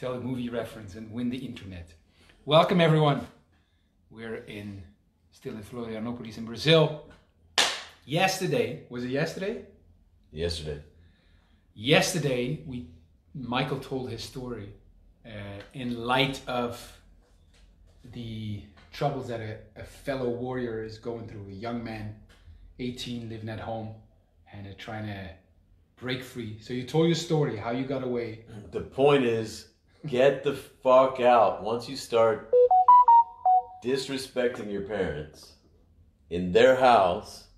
tell a movie reference, and win the internet. Welcome, everyone. We're in still in Florianopolis in Brazil. Yesterday, was it yesterday? Yesterday. Yesterday, we Michael told his story uh, in light of the troubles that a, a fellow warrior is going through. A young man, 18, living at home, and uh, trying to break free. So you told your story, how you got away. The point is, get the fuck out. Once you start disrespecting your parents in their house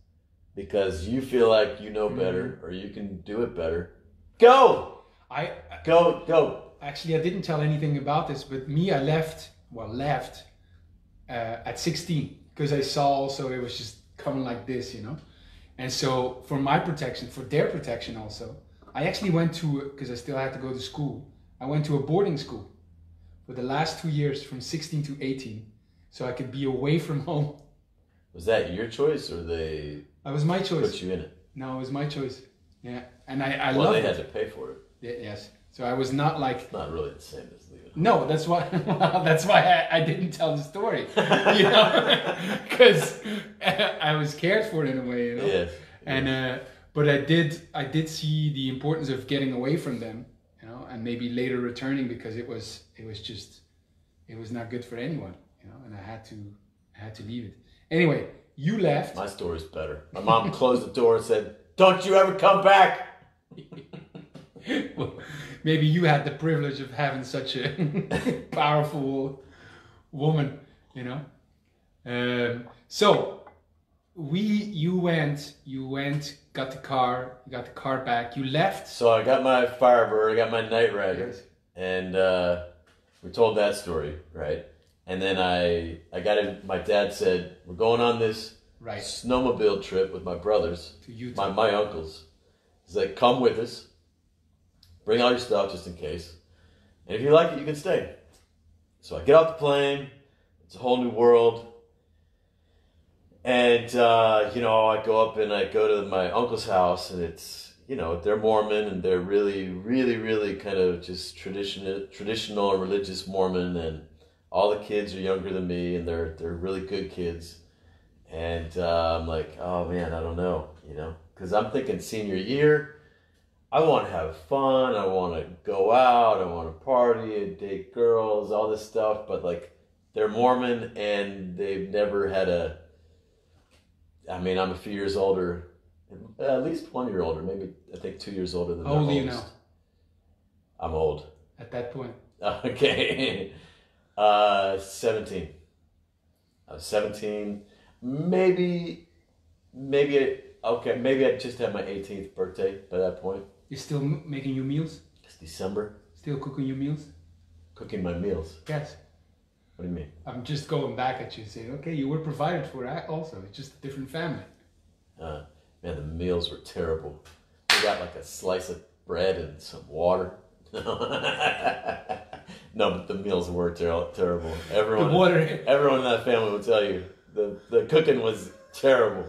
because you feel like you know better or you can do it better, go, I go, go. actually I didn't tell anything about this, but me, I left. Well, left uh, at 16 because I saw also it was just coming like this, you know. And so for my protection, for their protection also, I actually went to because I still had to go to school. I went to a boarding school for the last two years, from 16 to 18, so I could be away from home. Was that your choice or they That was my choice. put you in it? No, it was my choice. Yeah, and I, I Well, loved they it. had to pay for it. Yeah, yes. So I was not like Not really the same as leaving. No, that's why. Well, that's why I, I didn't tell the story, you know, because I was cared for in a way, you know. Yes. And uh, but I did I did see the importance of getting away from them, know, and maybe later returning because it was it was just it was not good for anyone, you know, and I had to I had to leave it. Anyway, you left. My story's better. My mom closed the door and said, Don't you ever come back. well, maybe you had the privilege of having such a powerful woman, you know. Um, so we, you went, you went, got the car, you got the car back. You left. So I got my Firebird, I got my Knight Rider. Yes. and uh, we told that story, right? And then I I got in. My dad said we're going on this Right snowmobile trip with my brothers, to Utah. my my uncles. He's like, come with us. Bring all your stuff just in case, and if you like it, you can stay. So I get off the plane. It's a whole new world. And uh, you know, I go up and I go to my uncle's house, and it's you know they're Mormon and they're really, really, really kind of just traditional, traditional religious Mormon, and all the kids are younger than me, and they're they're really good kids. And uh, I'm like, oh man, I don't know, you know, because I'm thinking senior year. I want to have fun. I want to go out. I want to party and date girls, all this stuff. But like, they're Mormon and they've never had a. I mean, I'm a few years older, at least one year older, maybe I think two years older than How old are you now? I'm old. At that point, Okay. Uh, 17. I was 17. Maybe, maybe, okay, maybe I just had my 18th birthday by that point. you're still making your meals, It's December. still cooking your meals. Cooking my meals. Yes. What do you mean? I'm just going back at you, saying, okay, you were provided for. Also, it's just a different family. Uh, man, the meals were terrible. We got like a slice of bread and some water. no, but the meals were ter- terrible. The Everyone, water, everyone in that family will tell you the, the cooking was terrible.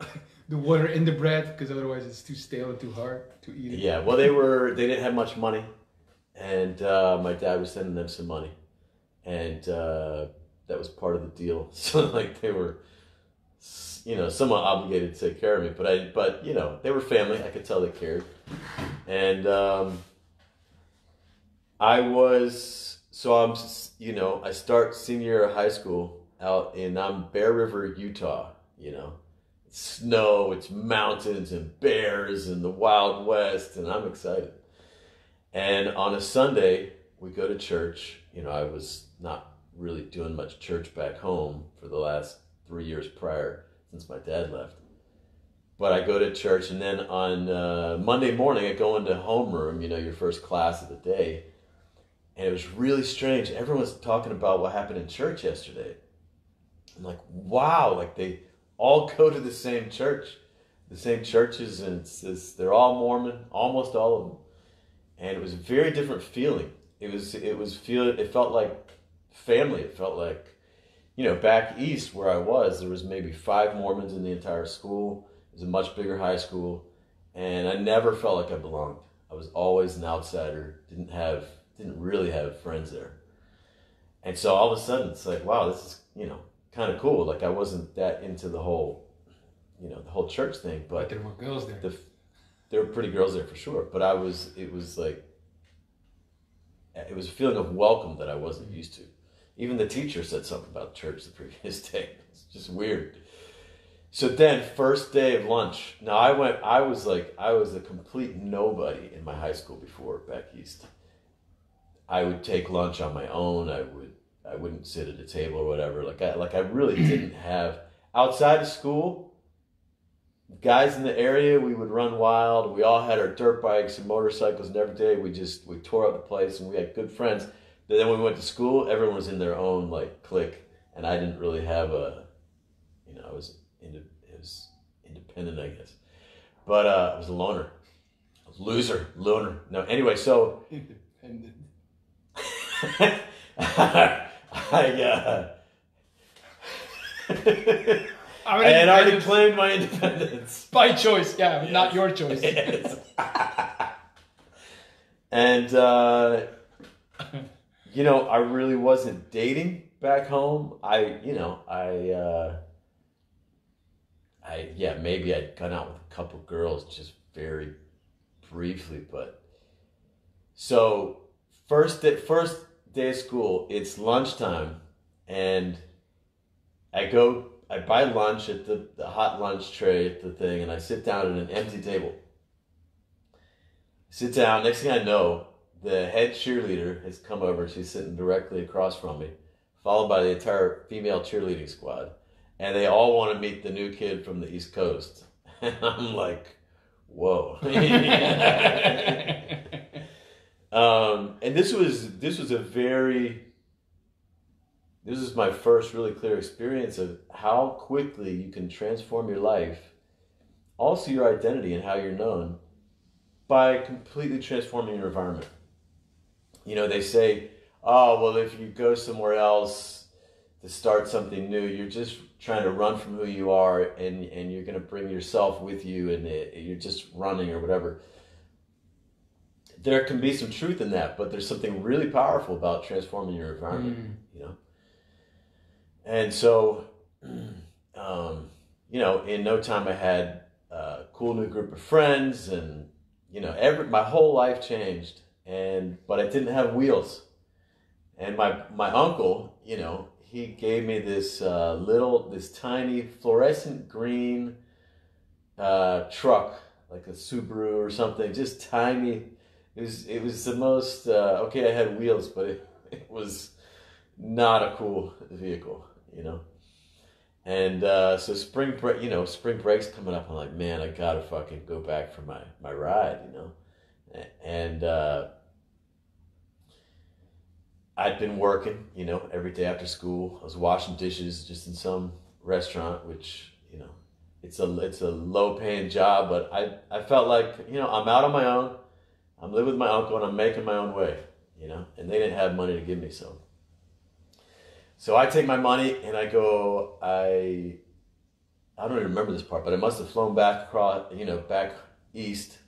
the water in the bread, because otherwise it's too stale and too hard to eat it. Yeah, well, they were they didn't have much money, and uh, my dad was sending them some money, and uh, that was part of the deal. So like they were, you know, somewhat obligated to take care of me. But I, but you know, they were family. I could tell they cared, and um, I was so I'm you know I start senior year of high school out in um, Bear River, Utah. You know, it's snow, it's mountains and bears and the Wild West, and I'm excited. And on a Sunday, we go to church. You know, I was not really doing much church back home for the last three years prior since my dad left. But I go to church, and then on uh, Monday morning, I go into homeroom, you know, your first class of the day. And it was really strange. Everyone's talking about what happened in church yesterday. I'm like, wow, like they all go to the same church, the same churches, and it's, it's they're all Mormon, almost all of them, and it was a very different feeling. It was it was feel it felt like family. It felt like, you know, back east where I was, there was maybe five Mormons in the entire school. It was a much bigger high school, and I never felt like I belonged. I was always an outsider. Didn't have didn't really have friends there. And so all of a sudden, it's like, wow, this is you know kind of cool. Like I wasn't that into the whole, you know, the whole church thing, but But there were girls there. the there were pretty girls there for sure. But I was it was like it was a feeling of welcome that I wasn't used to. Even the teacher said something about church the previous day. It's just weird. So then, first day of lunch. Now I went. I was like, I was a complete nobody in my high school before back east. I would take lunch on my own. I would. I wouldn't sit at a table or whatever. Like I like I really didn't have outside of school. Guys in the area, we would run wild. We all had our dirt bikes and motorcycles, and every day we just we tore up the place, and we had good friends. But then when we went to school, everyone was in their own like clique, and I didn't really have a, you know, I was into, it was independent, I guess. But uh, I was a loner, a loser, loner. No, anyway, so Independent. I, uh, I had already claimed my independence. by choice, yeah, but not your choice. Yes. and uh, you know, I really wasn't dating back home. I, you know, I, uh, I, yeah, maybe I'd gone out with a couple girls just very briefly, but so first day, first day of school, it's lunchtime, and I go, I buy lunch at the, the hot lunch tray at the thing, and I sit down at an empty table. Sit down. Next thing I know, the head cheerleader has come over. She's sitting directly across from me, followed by the entire female cheerleading squad, and they all want to meet the new kid from the East Coast. And I'm like, whoa. um, and this was this was a very this is my first really clear experience of how quickly you can transform your life, also your identity and how you're known, by completely transforming your environment. You know, they say, oh, well, if you go somewhere else to start something new, you're just trying to run from who you are and, and you're going to bring yourself with you and it, you're just running or whatever. There can be some truth in that, but there's something really powerful about transforming your environment, Mm. you know? And so, um, you know, in no time I had a cool new group of friends and, you know, every, my whole life changed and, but I didn't have wheels. And my, my uncle, you know, he gave me this uh, little, this tiny fluorescent green uh, truck, like a Subaru or something, just tiny. It was, it was the most, uh, okay, I had wheels, but it, it was not a cool vehicle, you know. And uh, so spring break, you know, spring break's coming up. I'm like, man, I gotta fucking go back for my my ride, you know. And uh, I'd been working, you know, every day after school. I was washing dishes just in some restaurant, which you know, it's a it's a low paying job, but I I felt like you know I'm out on my own. I'm living with my uncle and I'm making my own way, you know. And they didn't have money to give me, so so I take my money and I go. I I don't even remember this part, but I must have flown back across, you know, back east.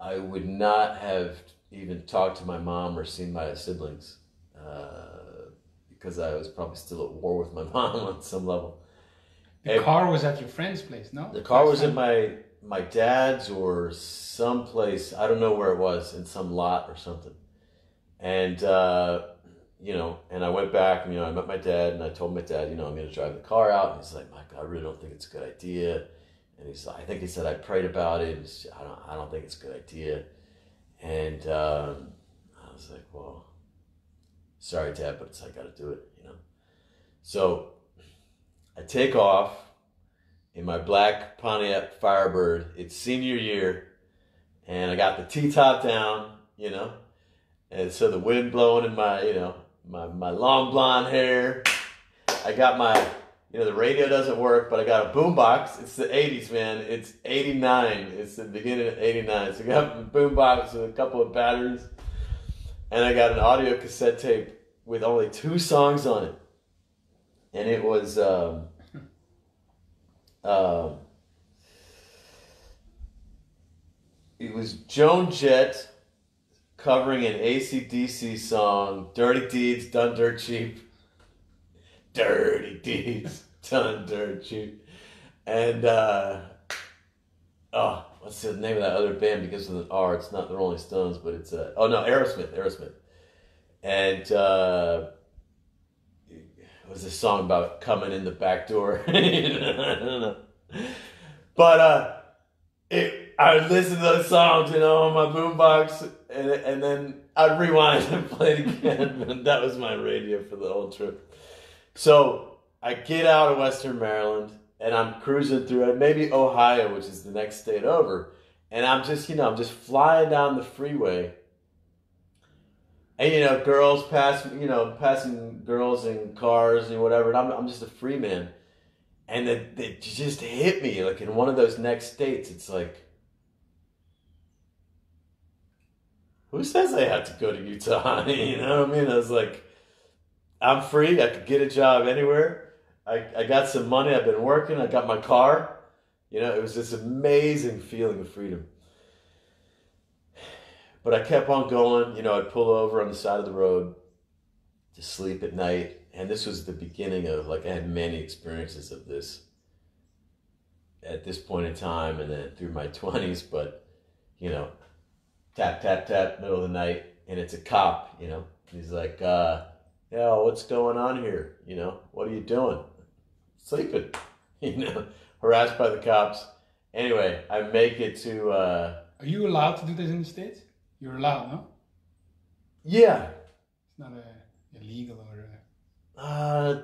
I would not have even talked to my mom or seen my siblings uh, because I was probably still at war with my mom on some level. The Hey. car was at your friend's place, no? The car was at my my dad's or some place. I don't know where it was in some lot or something. And uh, you know, and I went back. And, you know, I met my dad, and I told my dad, you know, I'm going to drive the car out. And he's like, Michael, I really don't think it's a good idea. And he's, I think he said I prayed about it. And I don't, I don't think it's a good idea. And um, I was like, well, sorry, Dad, but I got to do it, you know. So I take off in my black Pontiac Firebird. It's senior year, and I got the T top down, you know, and so the wind blowing in my, you know, my my long blonde hair. I got my, you know, the radio doesn't work, but I got a boombox. It's the '80s, man. It's '89. It's the beginning of '89. So I got a boombox with a couple of batteries, and I got an audio cassette tape with only two songs on it, and it was. Um, um, it was Joan Jett covering an ACDC song, Dirty Deeds Done Dirt Cheap. Dirty Deeds Done Dirt Cheap. And, uh, oh, what's the name of that other band? Because of the R, it's not the Rolling Stones, but it's, uh, oh no, Aerosmith, Aerosmith. And, uh, it was a song about coming in the back door. But, uh, it, I would listen to those songs, you know, on my boombox, and and then I'd rewind and play it again. that was my radio for the whole trip. So I get out of Western Maryland, and I'm cruising through it, maybe Ohio, which is the next state over, and I'm just, you know, I'm just flying down the freeway. And you know, girls pass, you know, passing girls in cars and whatever, and I'm, I'm just a free man. And it, it just hit me like in one of those next states. It's like, who says I have to go to Utah? you know what I mean? I was like, I'm free. I could get a job anywhere. I, I got some money. I've been working. I got my car. You know, it was this amazing feeling of freedom. But I kept on going. You know, I'd pull over on the side of the road to sleep at night. And this was the beginning of, like, I had many experiences of this at this point in time and then through my 20s. But, you know, tap, tap, tap, middle of the night, and it's a cop, you know. He's like, uh, yeah, what's going on here? You know, what are you doing? Sleeping, you know, harassed by the cops. Anyway, I make it to. Uh, are you allowed to do this in the States? You're allowed, no? Yeah. It's not uh, illegal or. Uh,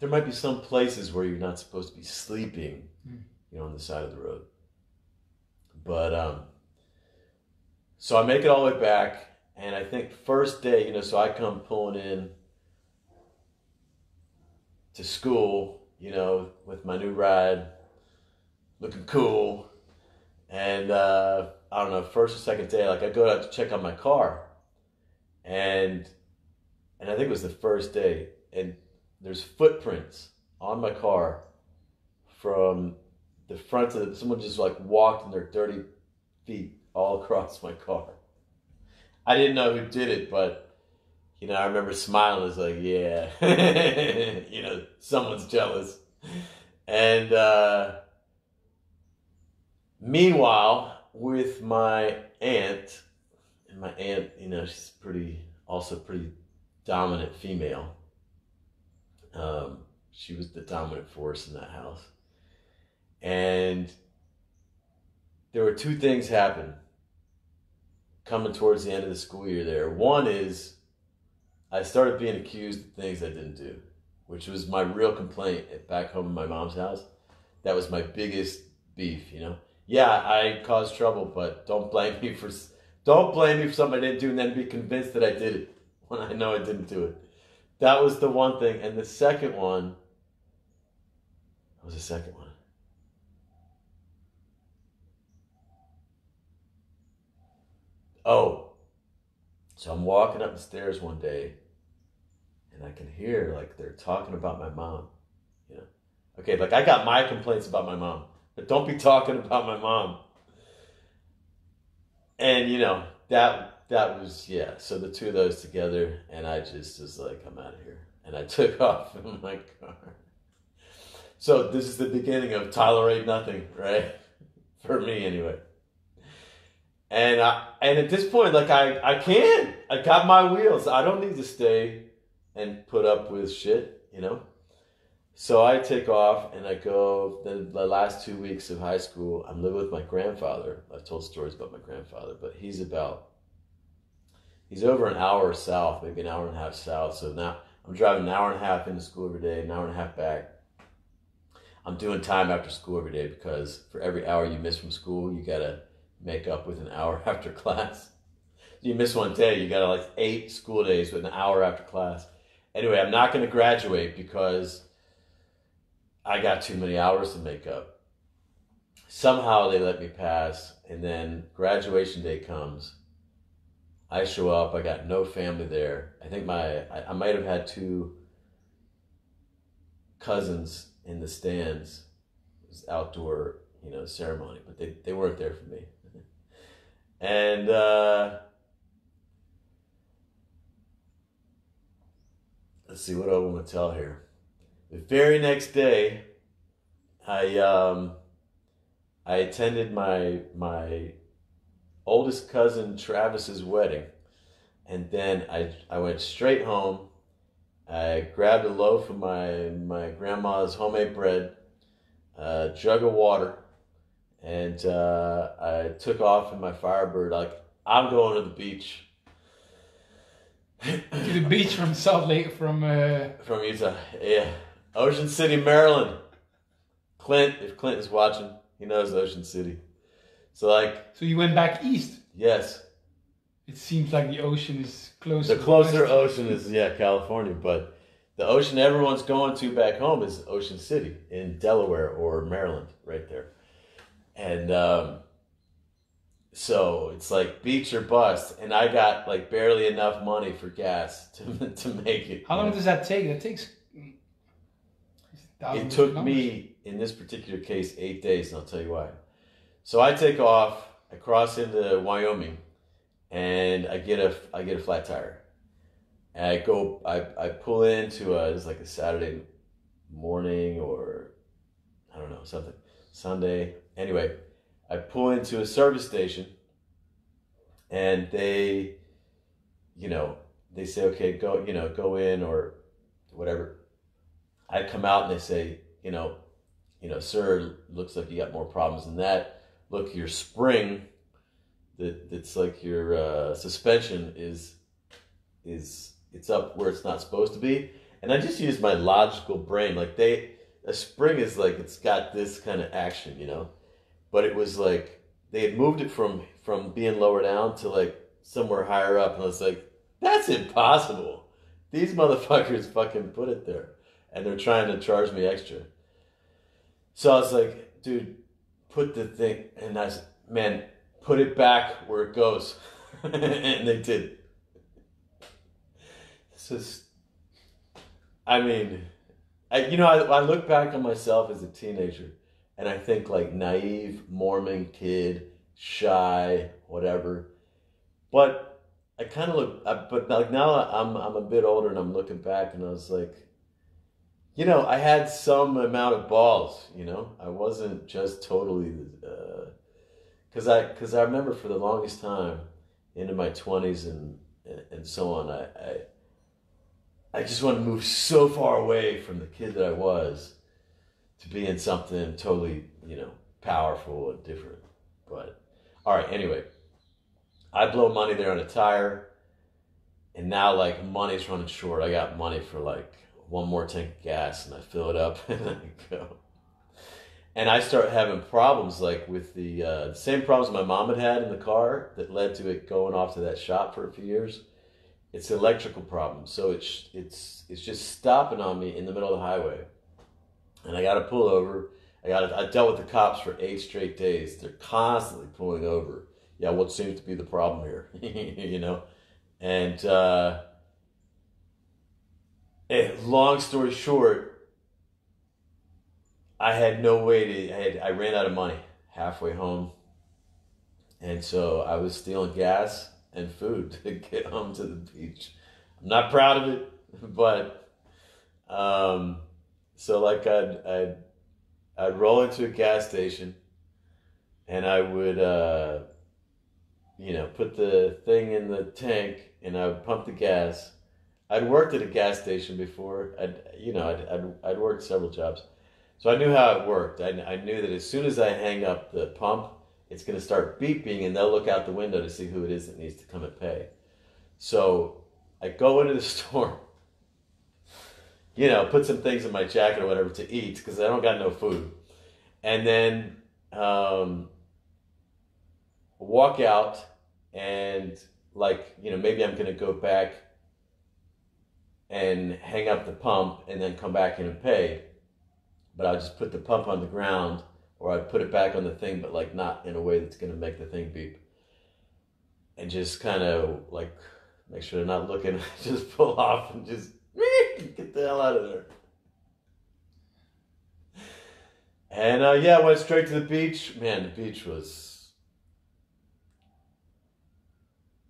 there might be some places where you're not supposed to be sleeping, mm. you know, on the side of the road. But um, so I make it all the way back, and I think first day, you know, so I come pulling in to school, you know, with my new ride, looking cool, and uh, I don't know, first or second day, like I go out to check on my car, and and I think it was the first day, and there's footprints on my car from the front of the, someone just like walked in their dirty feet all across my car. I didn't know who did it, but you know, I remember smiling. It's like, yeah, you know, someone's jealous. And uh, meanwhile, with my aunt, and my aunt, you know, she's pretty, also pretty dominant female. Um, she was the dominant force in that house. And there were two things happen coming towards the end of the school year there. One is I started being accused of things I didn't do, which was my real complaint back home in my mom's house. That was my biggest beef, you know. Yeah, I caused trouble, but don't blame me for don't blame me for something I didn't do and then be convinced that I did it when I know I didn't do it. That was the one thing. And the second one was the second one? Oh, so I'm walking up the stairs one day and I can hear like they're talking about my mom. You know, okay, like I got my complaints about my mom, but don't be talking about my mom. And you know that that was yeah. So the two of those together, and I just was like, I'm out of here, and I took off in my car. So this is the beginning of tolerate nothing, right? For me, anyway. And I, and at this point, like I, I can. I got my wheels. I don't need to stay and put up with shit, you know. So I take off and I go. The, the last two weeks of high school, I'm living with my grandfather. I've told stories about my grandfather, but he's about he's over an hour south, maybe an hour and a half south. So now I'm driving an hour and a half into school every day, an hour and a half back. I'm doing time after school every day because for every hour you miss from school, you gotta make up with an hour after class. You miss one day, you got like eight school days with an hour after class. Anyway, I'm not going to graduate because I got too many hours to make up. Somehow they let me pass, and then graduation day comes. I show up. I got no family there. I think my I, I might have had two cousins in the stands. It was outdoor, you know, ceremony, but they, they weren't there for me. And uh, let's see what I want to tell here. The very next day, I um, I attended my my oldest cousin Travis's wedding, and then I I went straight home. I grabbed a loaf of my my grandma's homemade bread, a jug of water, and uh, I took off in my Firebird. Like I'm going to the beach. to the beach from Salt Lake, from uh, from Utah. Yeah, Ocean City, Maryland. Clint, if Clint is watching, he knows Ocean City. So like, so you went back east. yes, It seems like the ocean is closer. the closer ocean is yeah California, but the ocean everyone's going to back home is Ocean City in Delaware or Maryland, right there. And um, so it's like beach or bust, and I got like barely enough money for gas to to make it. How long does that take? That takes. It took me, in this particular case, eight days, and I'll tell you why. So I take off, I cross into Wyoming, and I get a I get a flat tire. And I go, I, I pull into a, it's like a Saturday morning or I don't know something Sunday. Anyway, I pull into a service station, and they, you know, they say, okay, go, you know, go in or whatever. I come out and they say, you know, you know, sir, looks like you got more problems than that. Look, your spring, that that's like your uh, suspension is is it's up where it's not supposed to be. And I just use my logical brain. Like they, a spring is like it's got this kind of action, you know. But it was like they had moved it from from being lower down to like somewhere higher up, and I was like, that's impossible. These motherfuckers fucking put it there and they're trying to charge me extra. So I was like, dude, put the thing, and I said, man, put it back where it goes. and they did. This is, I mean, I, you know, I, I look back on myself as a teenager and I think like naive Mormon kid, shy, whatever. But I kind of look, I, but like now I'm, I'm a bit older and I'm looking back and I was like, you know, I had some amount of balls. You know, I wasn't just totally, uh, because I because I remember for the longest time, into my twenties and and so on, I, I I just wanted to move so far away from the kid that I was, to be in something totally you know powerful and different. But all right, anyway, I blow money there on a tire, and now like money's running short. I got money for like one more tank of gas and I fill it up and I go. And I start having problems like with the, uh, same problems my mom had had in the car that led to it going off to that shop for a few years. It's electrical problems, so it's it's it's just stopping on me in the middle of the highway, and I got to pull over. I got I dealt with the cops for eight straight days. They're constantly pulling over. Yeah, what seems to be the problem here, you know, and. uh Eh, long story short, I had no way to. I, had, I ran out of money halfway home, and so I was stealing gas and food to get home to the beach. I'm not proud of it, but um, so like I'd I'd I'd roll into a gas station, and I would uh, you know put the thing in the tank, and I would pump the gas. I'd worked at a gas station before. I'd you know I'd I'd, I'd worked several jobs, so I knew how it worked. I, I knew that as soon as I hang up the pump, it's going to start beeping, and they'll look out the window to see who it is that needs to come and pay. So I go into the store, you know, put some things in my jacket or whatever to eat because I don't got no food, and then um, walk out and like you know maybe I'm going to go back and hang up the pump and then come back in and pay. But I'll just put the pump on the ground or I'd put it back on the thing, but like not in a way that's going to make the thing beep. And just kind of like make sure they're not looking, just pull off and just get the hell out of there. And uh, yeah, went straight to the beach. Man, the beach was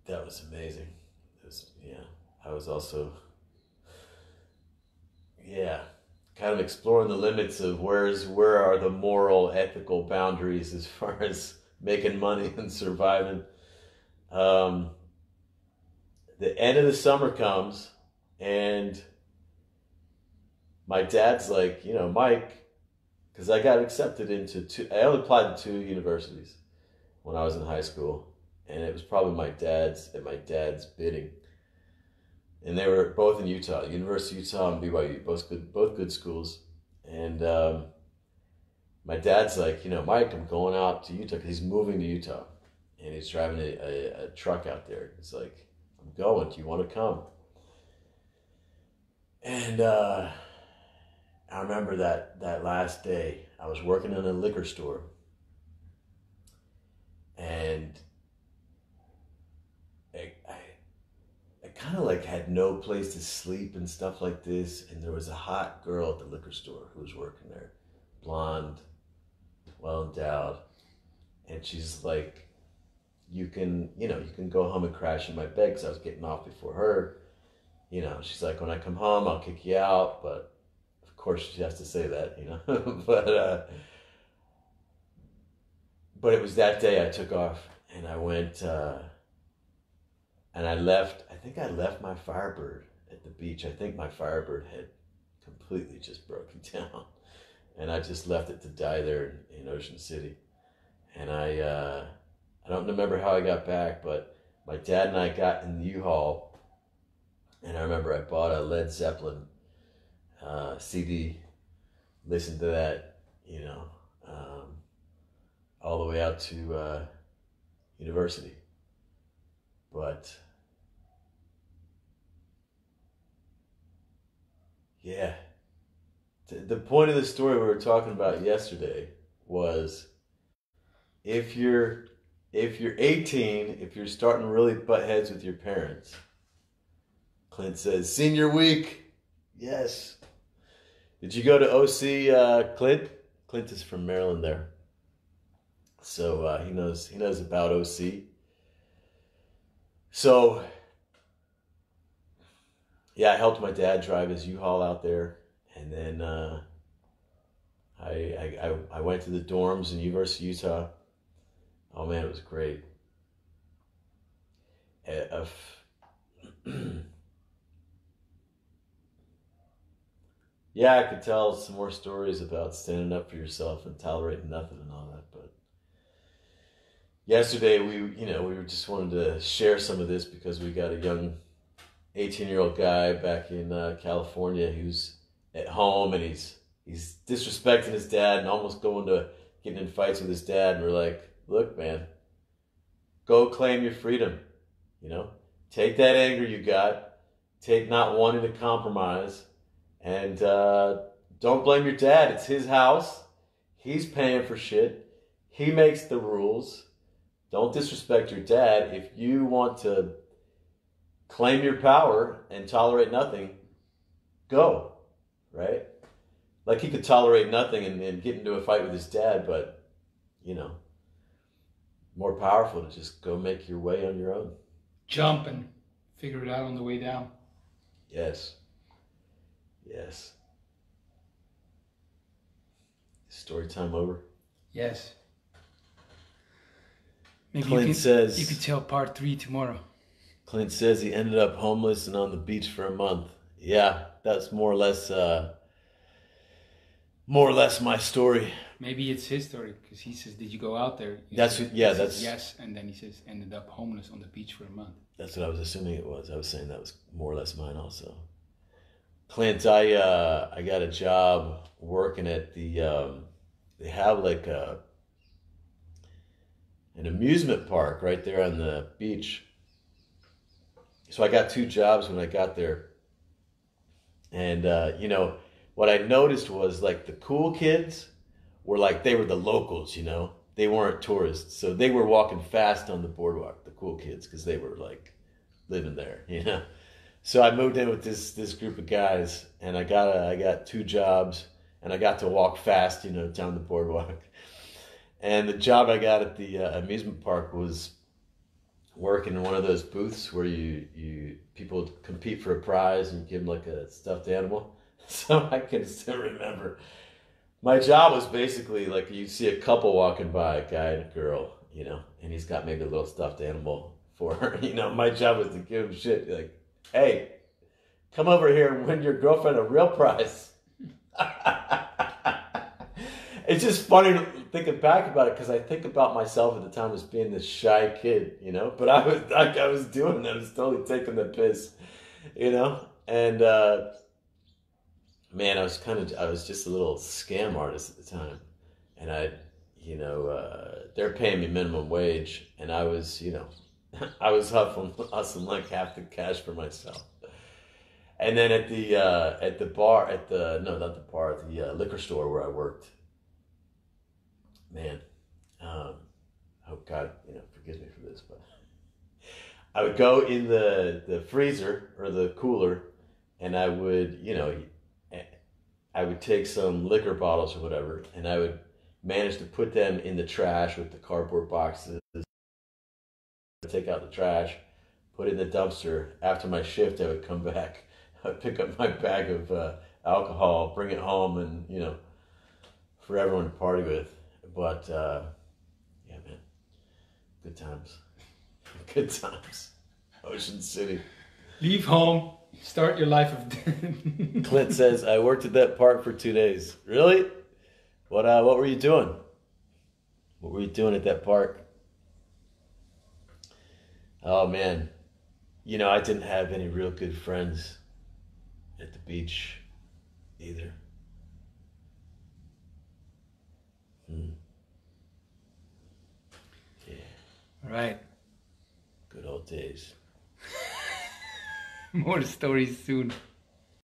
that was amazing. It was, yeah, I was also yeah, kind of exploring the limits of where's where are the moral, ethical boundaries as far as making money and surviving. Um, the end of the summer comes, and my dad's like, you know, Mike, because I got accepted into two. I only applied to two universities when I was in high school, and it was probably my dad's at my dad's bidding. And they were both in Utah, University of Utah and BYU, both good, both good schools. And um, my dad's like, you know, Mike, I'm going out to Utah because he's moving to Utah, and he's driving a, a, a truck out there. He's like, I'm going. Do you want to come? And uh, I remember that that last day, I was working in a liquor store, and I, I, I kind of like had no place to sleep and stuff like this. And there was a hot girl at the liquor store who was working there, blonde, well endowed, and she's like, "You can, you know, you can go home and crash in my bed because I was getting off before her." You know, she's like, "When I come home, I'll kick you out," but course she has to say that, you know. but uh, but it was that day I took off and I went uh, and I left. I think I left my Firebird at the beach. I think my Firebird had completely just broken down, and I just left it to die there in, in Ocean City. And I uh, I don't remember how I got back, but my dad and I got in the U-Haul, and I remember I bought a Led Zeppelin uh, CD, listened to that, you know, um, all the way out to uh, university. But yeah, the point of the story we were talking about yesterday was if you're if you're 18, if you're starting to really butt heads with your parents, Clint says, senior week. Yes. Did you go to OC uh, Clint? Clint is from Maryland there. So uh, he knows he knows about OC. So yeah, I helped my dad drive his U-Haul out there, and then uh, I, I I went to the dorms in University of Utah. Oh man, it was great. If, yeah, I could tell some more stories about standing up for yourself and tolerating nothing and all that, but yesterday we you know we just wanted to share some of this because we got a young 18 year old guy back in uh, California who's at home and he's he's disrespecting his dad and almost going to getting in fights with his dad. And we're like look, man, go claim your freedom. You know, take that anger you got, take not wanting to compromise, and uh, don't blame your dad. It's his house. He's paying for shit. He makes the rules. Don't disrespect your dad. If you want to claim your power and tolerate nothing, go, right? Like he could tolerate nothing and, and get into a fight with his dad, but, you know, more powerful to just go make your way on your own. Jump and figure it out on the way down. Yes. Yes. Story time over. Yes. Maybe Clint you can, says you could tell part three tomorrow. Clint says he ended up homeless and on the beach for a month. Yeah, that's more or less uh, more or less my story. Maybe it's his story because he says, "Did you go out there?" You That's said- yeah, he says that's yes, and then he says ended up homeless on the beach for a month. That's what I was assuming it was. I was saying that was more or less mine also. Clint, I uh, I got a job working at the um, they have like a an amusement park right there on the beach. So I got two jobs when I got there. And uh, you know, what I noticed was like the cool kids were like they were the locals, you know. They weren't tourists. So they were walking fast on the boardwalk, the cool kids, because they were like living there, you know. So I moved in with this this group of guys, and I got a, I got two jobs, and I got to walk fast, you know, down the boardwalk. And the job I got at the uh, amusement park was working in one of those booths where you you people compete for a prize and give them like a stuffed animal. so I can still remember. My job was basically like you see a couple walking by, a guy and a girl, you know, and he's got maybe a little stuffed animal for her. You know, my job was to give him shit like, hey, come over here and win your girlfriend a real prize. it's just funny thinking back about it because I think about myself at the time as being this shy kid, you know. But I was like, I was doing that. I was totally taking the piss, you know. And uh, man, I was kind of, I was just a little scam artist at the time, and I, you know, uh, they're paying me minimum wage, and I was, you know, I was hustling, hustling like half the cash for myself. And then at the uh, at the bar at the no not the bar at the uh, liquor store where I worked, man, um, oh God, you know, forgive me for this, but I would go in the the freezer or the cooler, and I would you know, I would take some liquor bottles or whatever, and I would manage to put them in the trash with the cardboard boxes take out the trash, put it in the dumpster. After my shift, I would come back, I'd pick up my bag of uh, alcohol, bring it home, and you know, for everyone to party with. But uh, yeah, man, good times, good times. Ocean City. Leave home, start your life of. Clint says, "I worked at that park for two days. Really? What? Uh, what were you doing? What were you doing at that park?" Oh man, you know I didn't have any real good friends at the beach either. Hmm. Yeah. All right. Good old days. More stories soon.